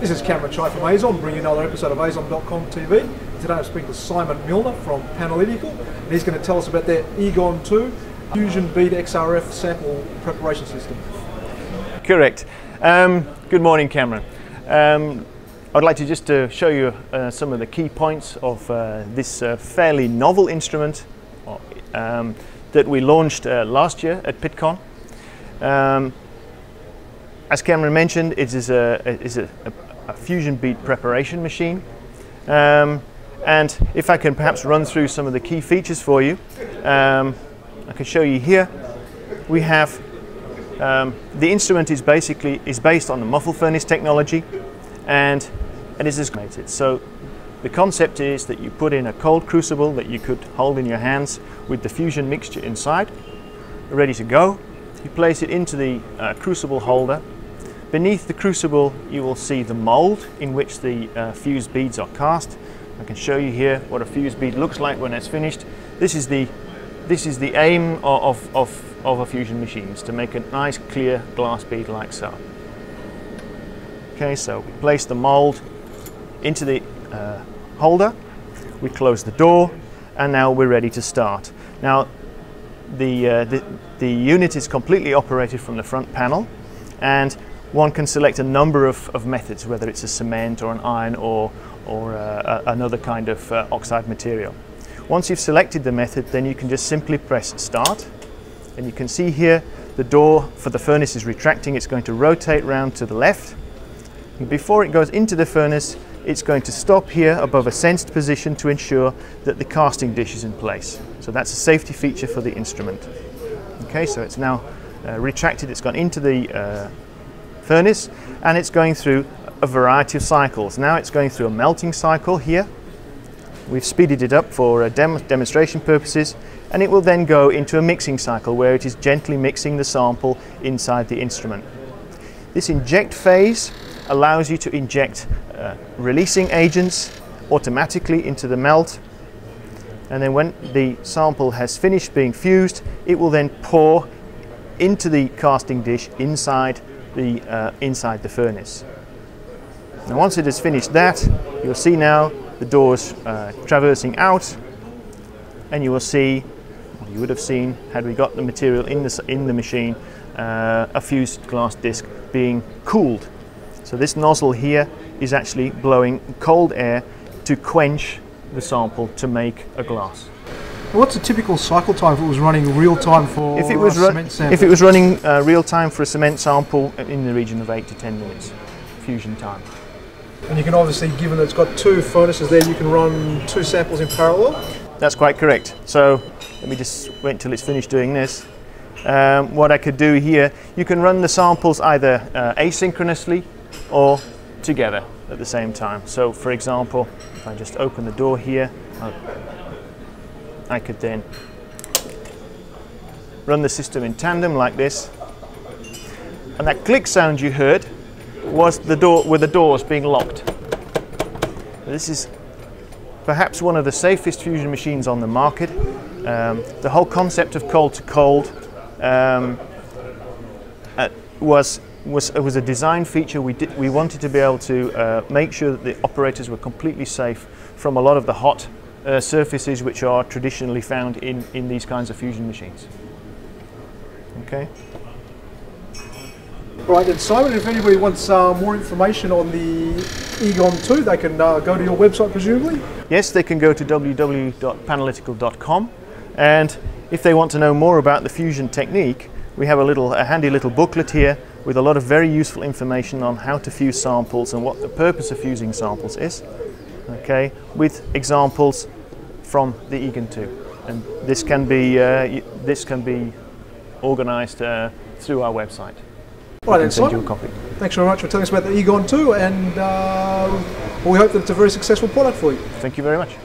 This is Cameron Chai from AZOM, bringing you another episode of AZOM.com TV. Today I'm speaking to Simon Milner from Panalytical, and he's going to tell us about their Eagon 2 Fusion Bead XRF sample preparation system. Correct. Um, good morning, Cameron. Um, I'd like to just uh, show you uh, some of the key points of uh, this uh, fairly novel instrument um, that we launched uh, last year at Pittcon. As Cameron mentioned, it is a, a, a a fusion bead preparation machine. Um, and if I can perhaps run through some of the key features for you, um, I can show you here. We have um, the instrument is basically is based on the muffle furnace technology, and it is estimated. So the concept is that you put in a cold crucible that you could hold in your hands with the fusion mixture inside, ready to go. You place it into the uh, crucible holder Beneath the crucible you will see the mold in which the uh, fused beads are cast. I can show you here what a fused bead looks like when it's finished. This is the, this is the aim of, of, of a fusion machine, is to make a nice clear glass bead like so. Okay, so we place the mold into the uh, holder, we close the door, and now we're ready to start. Now, the, uh, the, the unit is completely operated from the front panel, and one can select a number of, of methods, whether it's a cement or an iron or, or uh, another kind of uh, oxide material. Once you've selected the method, then you can just simply press start. And you can see here the door for the furnace is retracting. It's going to rotate round to the left. And before it goes into the furnace, it's going to stop here above a sensed position to ensure that the casting dish is in place. So that's a safety feature for the instrument. Okay, so it's now uh, retracted, it's gone into the uh, furnace and it's going through a variety of cycles. Now it's going through a melting cycle here. We've speeded it up for uh, dem demonstration purposes and it will then go into a mixing cycle where it is gently mixing the sample inside the instrument. This inject phase allows you to inject uh, releasing agents automatically into the melt and then when the sample has finished being fused it will then pour into the casting dish inside the uh, inside the furnace. Now once it has finished that, you'll see now the doors uh, traversing out and you will see, you would have seen had we got the material in the, in the machine, uh, a fused glass disc being cooled. So this nozzle here is actually blowing cold air to quench the sample to make a glass. What's a typical cycle time if it was running real time for if it was a cement sample? If it was running uh, real time for a cement sample, in the region of 8 to 10 minutes fusion time. And you can obviously, given that it's got two furnaces there, you can run two samples in parallel? That's quite correct. So let me just wait until it's finished doing this. Um, what I could do here, you can run the samples either uh, asynchronously or together at the same time. So for example, if I just open the door here, I'll I could then run the system in tandem like this. And that click sound you heard was the door with the doors being locked. This is perhaps one of the safest fusion machines on the market. Um, the whole concept of cold to cold um, uh, was was was a design feature we did we wanted to be able to uh, make sure that the operators were completely safe from a lot of the hot uh, surfaces which are traditionally found in, in these kinds of fusion machines. Okay. Right then, Simon, if anybody wants uh, more information on the Eagon 2, they can uh, go to your website presumably? Yes, they can go to www.panalytical.com and if they want to know more about the fusion technique, we have a little a handy little booklet here with a lot of very useful information on how to fuse samples and what the purpose of fusing samples is. Okay, with examples from the Eagon 2. And this can be, uh, this can be organised uh, through our website. Right then, Simon, thanks very much for telling us about the Eagon 2 and uh, we hope that it's a very successful product for you. Thank you very much.